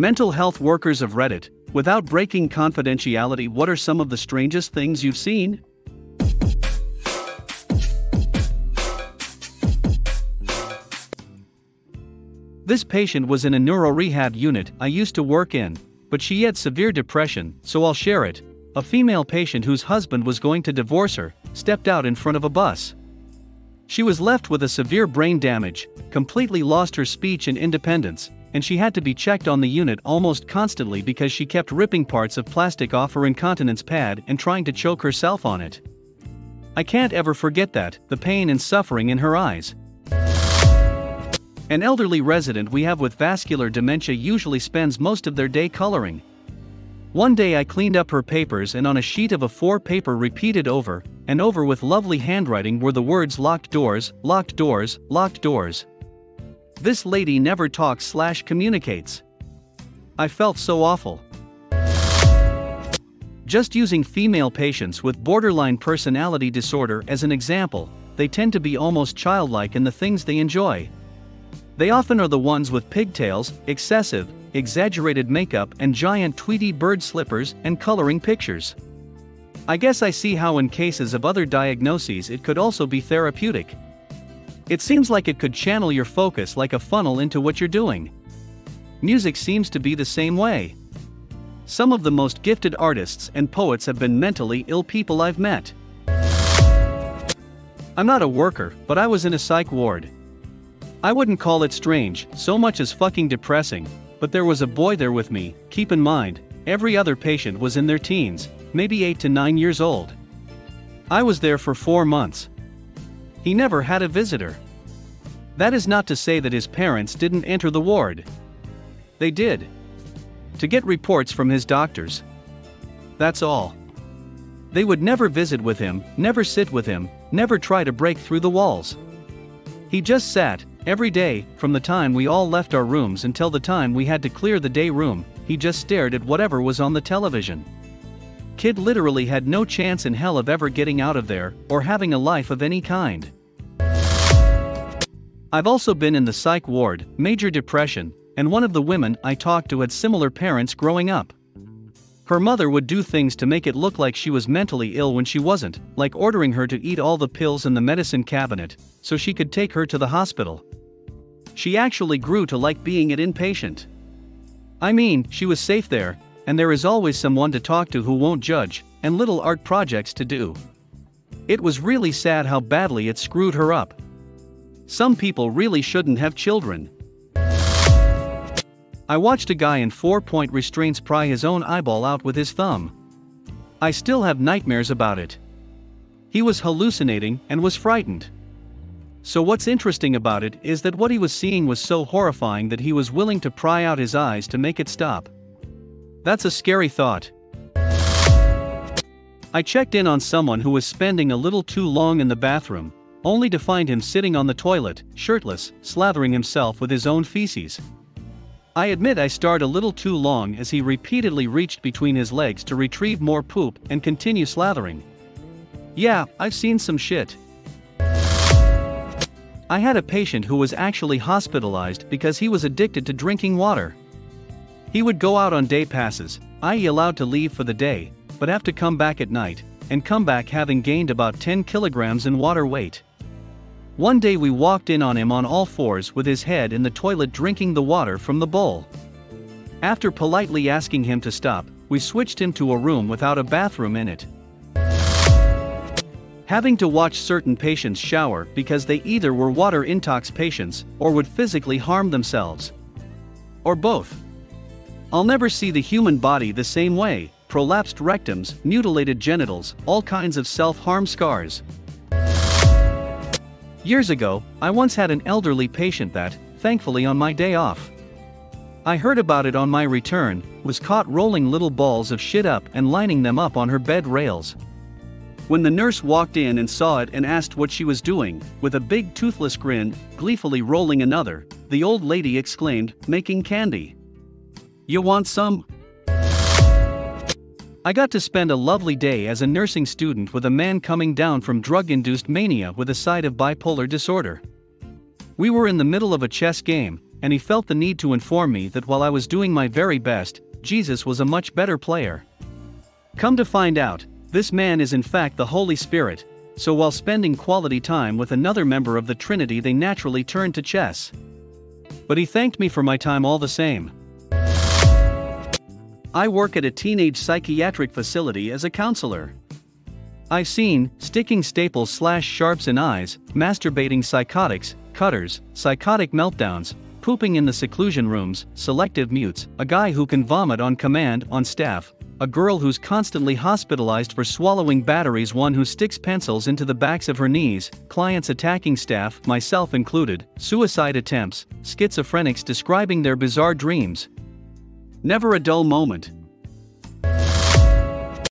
Mental health workers of Reddit, without breaking confidentiality, what are some of the strangest things you've seen? This patient was in a neuro rehab unit I used to work in, but she had severe depression, so I'll share it. A female patient whose husband was going to divorce her stepped out in front of a bus. She was left with a severe brain damage, completely lost her speech and independence, and she had to be checked on the unit almost constantly because she kept ripping parts of plastic off her incontinence pad and trying to choke herself on it. I can't ever forget that, the pain and suffering in her eyes. An elderly resident we have with vascular dementia usually spends most of their day coloring. One day I cleaned up her papers and on a sheet of A4 paper repeated over and over with lovely handwriting were the words locked doors, locked doors, locked doors. This lady never talks slash communicates. I felt so awful. Just using female patients with borderline personality disorder as an example, they tend to be almost childlike in the things they enjoy. They often are the ones with pigtails, excessive, exaggerated makeup, and giant Tweety bird slippers and coloring pictures. I guess I see how, in cases of other diagnoses, it could also be therapeutic. It seems like it could channel your focus like a funnel into what you're doing. Music seems to be the same way. Some of the most gifted artists and poets have been mentally ill people I've met. I'm not a worker, but I was in a psych ward. I wouldn't call it strange, so much as fucking depressing, but there was a boy there with me, keep in mind, every other patient was in their teens, maybe 8 to 9 years old. I was there for 4 months. He never had a visitor. That is not to say that his parents didn't enter the ward. They did. To get reports from his doctors. That's all. They would never visit with him, never sit with him, never try to break through the walls. He just sat, Every day, from the time we all left our rooms until the time we had to clear the day room, he just stared at whatever was on the television. Kid literally had no chance in hell of ever getting out of there, or having a life of any kind. I've also been in the psych ward, major depression, and one of the women I talked to had similar parents growing up. Her mother would do things to make it look like she was mentally ill when she wasn't, like ordering her to eat all the pills in the medicine cabinet, so she could take her to the hospital. She actually grew to like being an inpatient. I mean, she was safe there, and there is always someone to talk to who won't judge, and little art projects to do. It was really sad how badly it screwed her up. Some people really shouldn't have children. I watched a guy in four point restraints pry his own eyeball out with his thumb. I still have nightmares about it. He was hallucinating and was frightened. So, what's interesting about it is that what he was seeing was so horrifying that he was willing to pry out his eyes to make it stop. That's a scary thought. I checked in on someone who was spending a little too long in the bathroom, only to find him sitting on the toilet, shirtless, slathering himself with his own feces. I admit I starred a little too long as he repeatedly reached between his legs to retrieve more poop and continue slathering. Yeah, I've seen some shit. I had a patient who was actually hospitalized because he was addicted to drinking water. He would go out on day passes, i.e., allowed to leave for the day, but have to come back at night, and come back having gained about 10 kilograms in water weight. One day we walked in on him on all fours with his head in the toilet drinking the water from the bowl. After politely asking him to stop, we switched him to a room without a bathroom in it. Having to watch certain patients shower because they either were water intox patients or would physically harm themselves. Or both. I'll never see the human body the same way prolapsed rectums, mutilated genitals, all kinds of self harm scars. Years ago, I once had an elderly patient that, thankfully on my day off, I heard about it on my return, was caught rolling little balls of shit up and lining them up on her bed rails. When the nurse walked in and saw it and asked what she was doing, with a big toothless grin, gleefully rolling another, the old lady exclaimed, making candy. You want some? I got to spend a lovely day as a nursing student with a man coming down from drug induced mania with a side of bipolar disorder. We were in the middle of a chess game, and he felt the need to inform me that while I was doing my very best, Jesus was a much better player. Come to find out, this man is in fact the Holy Spirit, so while spending quality time with another member of the Trinity, they naturally turned to chess. But he thanked me for my time all the same. I work at a teenage psychiatric facility as a counselor. I've seen sticking staples slash sharps in eyes, masturbating psychotics, cutters, psychotic meltdowns, pooping in the seclusion rooms, selective mutes, a guy who can vomit on command on staff, a girl who's constantly hospitalized for swallowing batteries, one who sticks pencils into the backs of her knees, clients attacking staff, myself included, suicide attempts, schizophrenics describing their bizarre dreams. Never a dull moment.